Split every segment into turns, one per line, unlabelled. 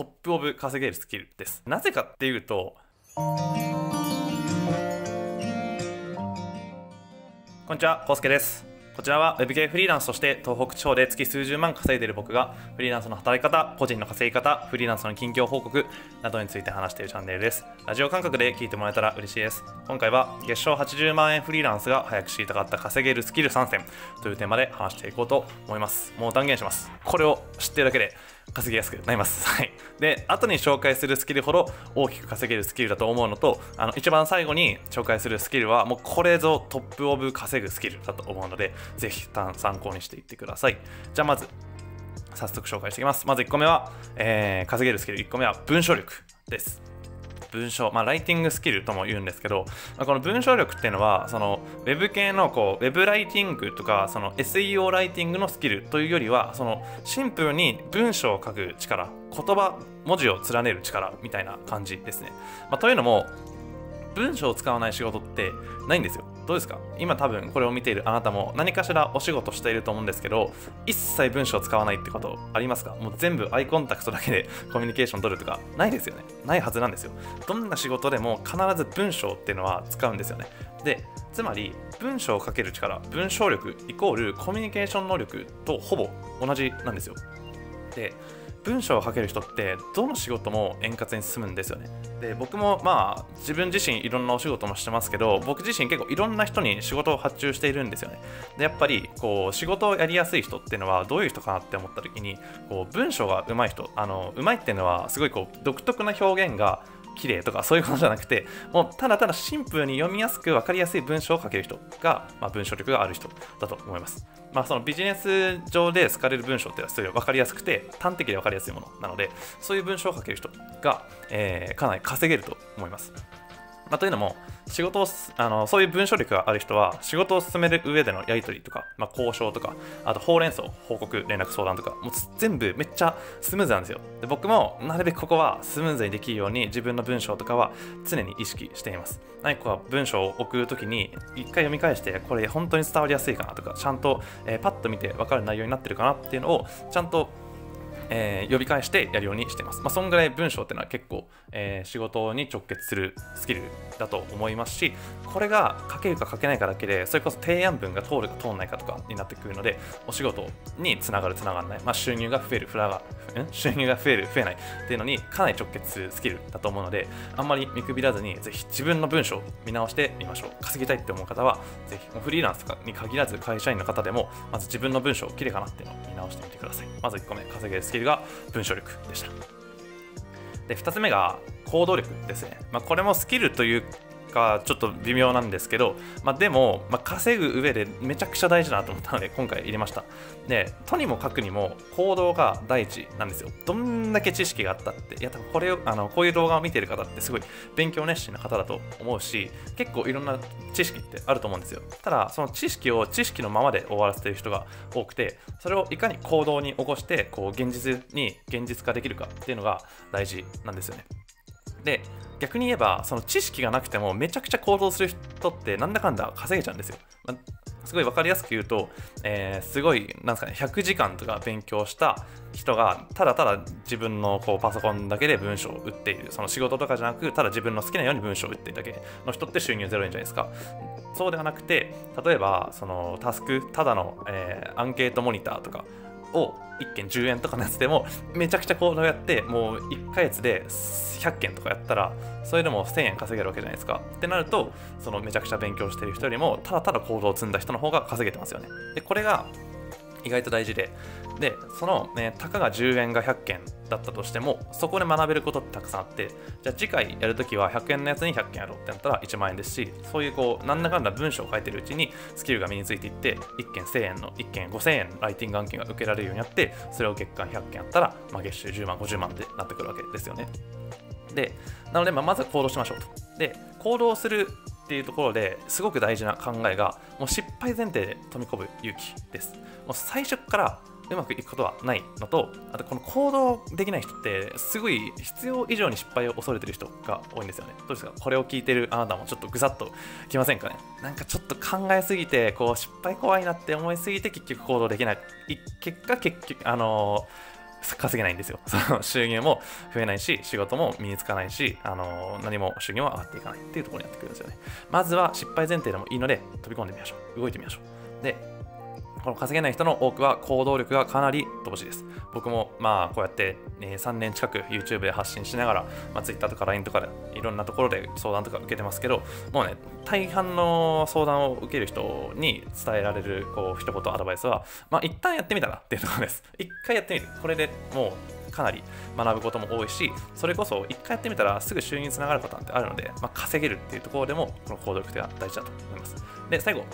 トップオブ稼げるスキルですなぜかっていうとこんにちは、コウスケです。こちらは Web 系フリーランスとして東北地方で月数十万稼いでいる僕がフリーランスの働き方、個人の稼ぎ方、フリーランスの近況報告などについて話しているチャンネルです。ラジオ感覚で聞いてもらえたら嬉しいです。今回は月賞80万円フリーランスが早く知りたかった稼げるスキル3選というテーマで話していこうと思います。もう断言します。これを知ってるだけで稼ぎやすくなります。はい。で、後に紹介するスキルほど大きく稼げるスキルだと思うのと、あの、一番最後に紹介するスキルは、もうこれぞトップオブ稼ぐスキルだと思うので、ぜひ参考にしていってください。じゃあまず、早速紹介していきます。まず1個目は、えー稼げるスキル。1個目は文章力です。文章、まあ、ライティングスキルとも言うんですけど、まあ、この文章力っていうのは、その、ウェブ系の、こう、ウェブライティングとか、その、SEO ライティングのスキルというよりは、その、シンプルに文章を書く力、言葉、文字を連ねる力みたいな感じですね。まあ、というのも、文章を使わない仕事ってないんですよ。どうですか？今多分これを見ているあなたも何かしらお仕事していると思うんですけど、一切文章を使わないってことありますか？もう全部アイコンタクトだけで コミュニケーション取るとかないですよね。ないはずなんですよ。どんな仕事でも必ず文章っていうのは使うんですよね。で、つまり文章を書ける力、文章力イコールコミュニケーション能力とほぼ同じなんですよ。で、文章を書ける人ってどの仕事も円滑に進むんですよね。で僕もまあ自分自身いろんなお仕事もしてますけど僕自身結構いろんな人に仕事を発注しているんですよね。でやっぱりこう仕事をやりやすい人っていうのはどういう人かなって思った時にこう文章が上手い人あの上手いっていうのはすごいこう独特な表現が綺麗とかそういうことじゃなくてもうただただシンプルに読みやすく分かりやすい文章を書ける人が、まあ、文章力がある人だと思います。まあ、そのビジネス上で好かれる文章っていうのはすごい分かりやすくて端的で分かりやすいものなのでそういう文章を書ける人が、えーかなり稼げると思います。まあ、というのも仕事をすあのそういう文章力がある人は仕事を進める上でのやり取りとか、まあ、交渉とかあとほうれん草報告連絡相談とかもう全部めっちゃスムーズなんですよ。で僕もなるべくここはスムーズにできるように自分の文章とかは常に意識しています。何か文章を送るときに一回読み返してこれ本当に伝わりやすいかなとかちゃんと、えーパッと見て分かる内容になってるかなっていうのをちゃんとえー呼び返してやるようにしてます。まあ、そんぐらい文章っていうのは結構、えー仕事に直結するスキルだと思いますし、これが書けるか書けないかだけで、それこそ提案文が通るか通らないかとかになってくるので、お仕事につながる、つながらない、まあ、収入が増える、フラが、ん？収入が増える、増えないっていうのにかなり直結するスキルだと思うので、あんまり見くびらずに、ぜひ自分の文章を見直してみましょう。稼ぎたいって思う方は、ぜひフリーランスとかに限らず会社員の方でも、まず自分の文章をきれいかなっていうのを見直してみてください。まず1個目、稼げるスキルが文章力でした。で、2つ目が行動力ですね。まあ、これもスキルというか、ちょっと微妙なんですけど、まあ、でも、まあ、稼ぐ上でめちゃくちゃ大事だなと思ったので、今回入れました。で、とにもかくにも行動が第一なんですよ。どんだけ知識があったって、いや、多分これを、あのこういう動画を見てる方ってすごい勉強熱心な方だと思うし、結構いろんな知識ってあると思うんですよ。ただ、その知識を知識のままで終わらせてる人が多くて、それをいかに行動に起こして、こう、現実に現実化できるかっていうのが大事なんですよね。で逆に言えばその知識がなくてもめちゃくちゃ行動する人ってなんだかんだ稼げちゃうんですよ。まあすごい分かりやすく言うと、えーすごいなんですかね100時間とか勉強した人がただただ自分のこうパソコンだけで文章を打っているその仕事とかじゃなくただ自分の好きなように文章を打っているだけの人って収入ゼロ円じゃないですかそうではなくて例えばそのタスクただの、えーアンケートモニターとかを1件10円とかのやつでもめちゃくちゃ行動やってもう1ヶ月で100件とかやったらそれでも1000円稼げるわけじゃないですか。ってなるとそのめちゃくちゃ勉強してる人よりもただただ行動を積んだ人の方が稼げてますよね。でこれが意外と大事で。でその、ね、たかが10円が100件だったとしてもそこで学べることってたくさんあってじゃあ次回やるときは100円のやつに100件やろうってなったら1万円ですしそういうこうなんだかんだ文章を書いてるうちにスキルが身についていって1件1000円の1件5000円のライティング案件が受けられるようになってそれを月間100件やったら、まあ、月収10万50万でなってくるわけですよね。でなので、まあ、まず行動しましょうと。で行動するっていうところですごく大事な考えがもう失敗前提で飛び込む勇気です。もう最初からうまくいくことはないのとあとこの行動できない人ってすごい必要以上に失敗を恐れてる人が多いんですよね。どうですか？これを聞いてるあなたもちょっとぐさっときませんかね？なんかちょっと考えすぎてこう失敗怖いなって思いすぎて結局行動できない結果結局あのー稼げないんですよ。その収入も増えないし、仕事も身につかないし、あの何も収入は上がっていかないっていうところになってくるんですよね。まずは失敗前提でもいいので、飛び込んでみましょう。動いてみましょう。で、この稼げない人の多くは行動力がかなり乏しいです。僕もまあこうやって、え3年近く YouTube で発信しながら、まあ、Twitter とか LINE とかでいろんなところで相談とか受けてますけど、もうね、大半の相談を受ける人に伝えられるこう一言アドバイスは、まあ一旦やってみたらっていうところです。一回やってみる。これでもうかなり学ぶことも多いし、それこそ一回やってみたらすぐ収入につながることなんてあるので、まあ、稼げるっていうところでも、この行動力が大事だと思います。で、最後、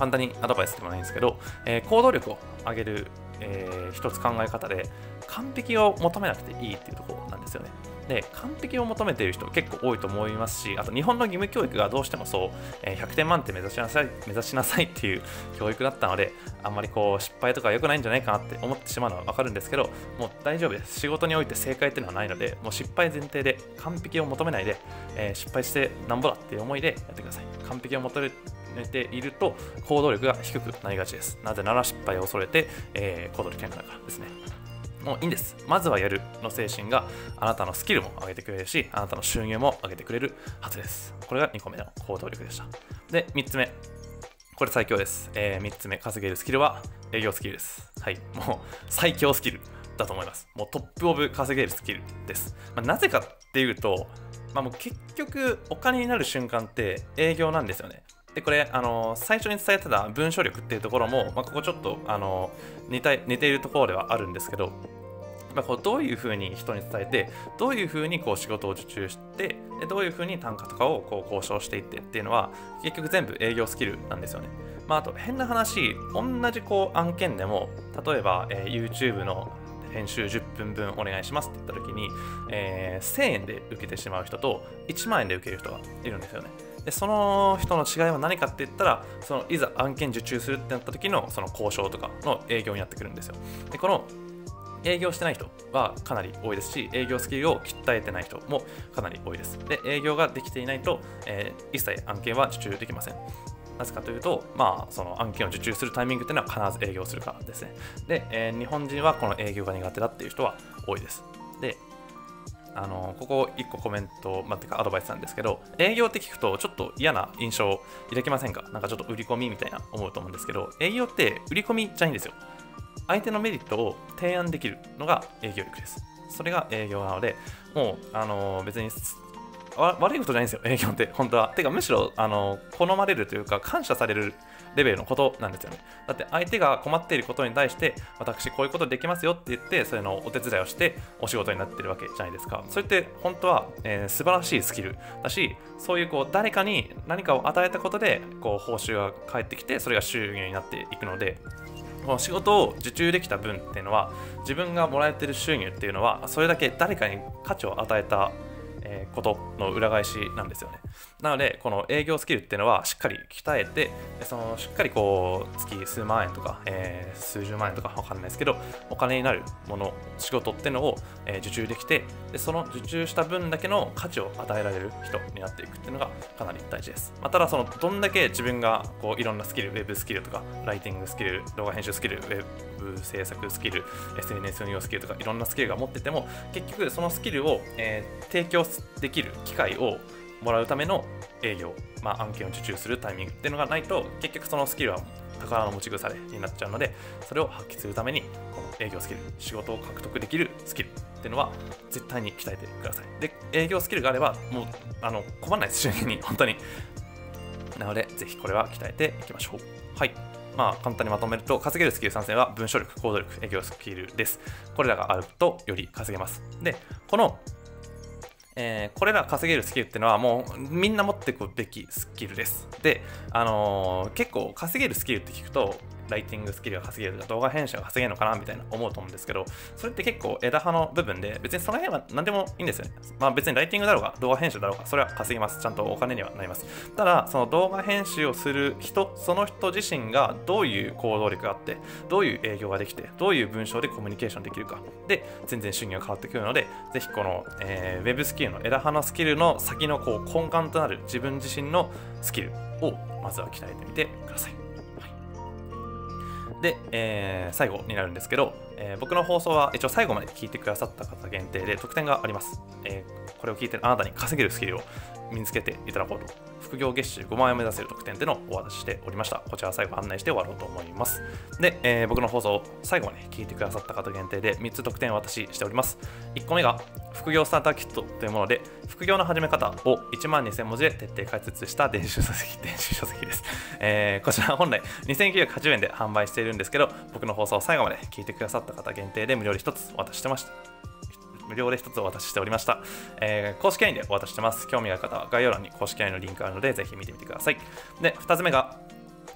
簡単にアドバイスでもないんですけど、えー、行動力を上げる、えー、一つ考え方で、完璧を求めなくていいっていうところなんですよね。で、完璧を求めている人結構多いと思いますし、あと日本の義務教育がどうしてもそう、え、100点満点目指しなさい、目指しなさいっていう教育だったので、あんまりこう失敗とか良くないんじゃないかなって思ってしまうのはわかるんですけど、もう大丈夫です。仕事において正解っていうのはないので、もう失敗前提で完璧を求めないで、えー、失敗してなんぼだっていう思いでやってください。完璧を求めていると行動力が低くなりがちです。なぜなら失敗を恐れて、えー、行動できなくなるからですね。もういいんです。まずはやるの精神があなたのスキルも上げてくれるし、あなたの収入も上げてくれるはずです。これが2個目の行動力でした。で、3つ目。これ最強です。えー、3つ目、稼げるスキルは営業スキルです。はい。もう最強スキルだと思います。もうトップオブ稼げるスキルです。まあ、なぜかっていうと、まあ、もう結局お金になる瞬間って営業なんですよね。でこれあの最初に伝えてた文章力っていうところも、まあ、ここちょっとあの似た似ているところではあるんですけど、まあ、こうどういうふうに人に伝えてどういうふうにこう仕事を受注してでどういうふうに単価とかをこう交渉していってっていうのは結局全部営業スキルなんですよね。まあ、あと変な話同じこう案件でも例えば、えー、YouTube の編集10分分お願いしますって言った時に、えー、1000円で受けてしまう人と1万円で受ける人がいるんですよね。でその人の違いは何かって言ったらそのいざ案件受注するってなった時のその交渉とかの営業になってくるんですよでこの営業してない人はかなり多いですし、営業スキルを鍛えてない人もかなり多いです。で、営業ができていないと、えー、一切案件は受注できません。なぜかというと、まあ、その案件を受注するタイミングっていうのは必ず営業するからですね。で、えー、日本人はこの営業が苦手だっていう人は多いです。で、あのここ1個コメント、まあ、てかアドバイスなんですけど、営業って聞くとちょっと嫌な印象を抱きませんか？なんかちょっと売り込みみたいな思うと思うんですけど、営業って売り込みじゃないんですよ。相手のメリットを提案できるのが営業力です。それが営業なので、もう、あの別に悪いことじゃないんですよ、営業って、本当は。てか、むしろ、あの好まれるというか、感謝されるレベルのことなんですよね。だって相手が困っていることに対して、私こういうことできますよって言って、それのお手伝いをしてお仕事になってるわけじゃないですか。それって本当は、えー、素晴らしいスキルだし、そういうこう誰かに何かを与えたことで、こう報酬が返ってきて、それが収入になっていくので、この仕事を受注できた分っていうのは自分がもらえてる収入っていうのはそれだけ誰かに価値を与えたえことの裏返しなんですよね。なので、この営業スキルっていうのはしっかり鍛えて、そのしっかりこう月数万円とか、えー、数十万円とかわかんないですけど、お金になるもの、仕事っていうのを、え、受注できてで、その受注した分だけの価値を与えられる人になっていくっていうのがかなり大事です。まあ、ただ、そのどんだけ自分がこういろんなスキル、ウェブスキルとか、ライティングスキル、動画編集スキル、ウェブ制作スキル、SNS 運用スキルとかいろんなスキルが持ってても、結局そのスキルを、えー、提供できる機会をもらうための営業、まあ、案件を受注するタイミングっていうのがないと結局そのスキルは宝の持ち腐れになっちゃうのでそれを発揮するためにこの営業スキル仕事を獲得できるスキルっていうのは絶対に鍛えてくださいで営業スキルがあればもうあの困らないです収入に本当になのでぜひこれは鍛えていきましょうはいまあ、簡単にまとめると、稼げるスキル3選は文章力、行動力、営業スキルです。これらがあるとより稼げます。で、このえー、これら稼げるスキルっていうのはもうみんな持っていくべきスキルです。で、あのー、結構稼げるスキルって聞くと、ライティングスキルが稼げるとか動画編集が稼げるのかなみたいな思うと思うんですけど、それって結構枝葉の部分で、別にその辺は何でもいいんですよね。まあ別にライティングだろうが動画編集だろうが、それは稼げます。ちゃんとお金にはなります。ただ、その動画編集をする人、その人自身がどういう行動力があって、どういう営業ができて、どういう文章でコミュニケーションできるか、で、全然収入が変わってくるので、ぜひこの、えー、ウェブスキルの枝葉のスキルの先のこう根幹となる自分自身のスキルをまずは鍛えてみてください。で、えー、最後になるんですけど、えー僕の放送は一応最後まで聞いてくださった方限定で特典があります。えーこれを聞いてるあなたに稼げるスキルを身につけていただこうと、副業月収5万円を目指せる特典っていうのをお渡ししておりました。こちら最後案内して終わろうと思います。で、えー僕の放送、最後まで聞いてくださった方限定で3つ特典をお渡ししております。1個目が副業スターターキットというもので、副業の始め方を1万2000文字で徹底解説した電子書籍、電子書籍です。えーこちら本来2980円で販売しているんですけど、僕の放送を最後まで聞いてくださった方限定で無料で1つお渡ししてました。無料で1つお渡ししておりました。えー公式 LINE でお渡ししてます。興味がある方は概要欄に公式 LINE のリンクあるので、ぜひ見てみてください。で、2つ目が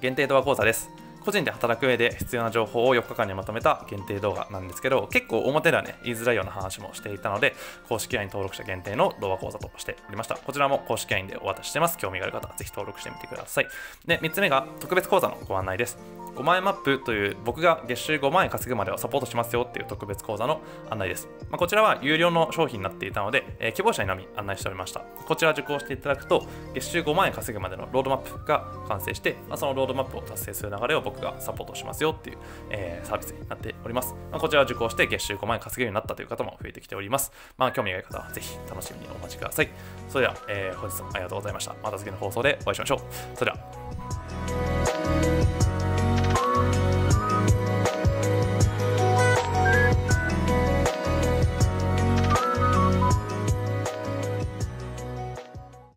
限定動画講座です。個人で働く上で必要な情報を4日間にまとめた限定動画なんですけど、結構表ではね、言いづらいような話もしていたので、公式 LINE 登録者限定の動画講座としておりました。こちらも公式 LINE でお渡ししてます。興味がある方はぜひ登録してみてください。で、3つ目が特別講座のご案内です。5万円マップという僕が月収5万円稼ぐまではサポートしますよっていう特別講座の案内です。まあ、こちらは有料の商品になっていたので、えー希望者にのみ案内しておりました。こちら受講していただくと、月収5万円稼ぐまでのロードマップが完成して、まあ、そのロードマップを達成する流れを僕がサポートしますよっていう、えーサービスになっております。まあ、こちらを受講して月収5万円稼げるようになったという方も増えてきております。まあ、興味がある方はぜひ楽しみにお待ちください。それでは、えー本日もありがとうございました。また次の放送でお会いしましょう。それでは。